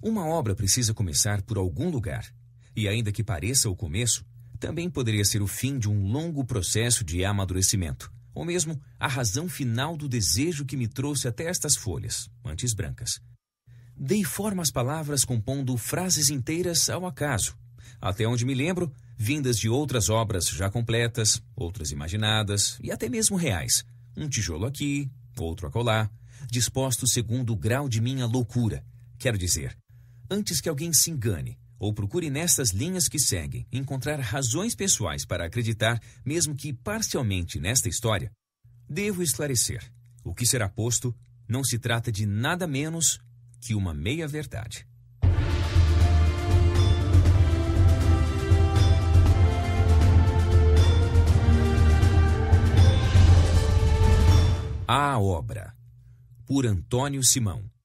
Uma obra precisa começar por algum lugar. E ainda que pareça o começo, também poderia ser o fim de um longo processo de amadurecimento, ou mesmo a razão final do desejo que me trouxe até estas folhas, antes brancas. Dei forma às palavras compondo frases inteiras ao acaso, até onde me lembro, vindas de outras obras já completas, outras imaginadas e até mesmo reais. Um tijolo aqui, outro acolá, dispostos segundo o grau de minha loucura. Quero dizer, antes que alguém se engane ou procure nestas linhas que seguem encontrar razões pessoais para acreditar, mesmo que parcialmente nesta história, devo esclarecer: o que será posto não se trata de nada menos que uma meia-verdade. A obra, por Antônio Simão.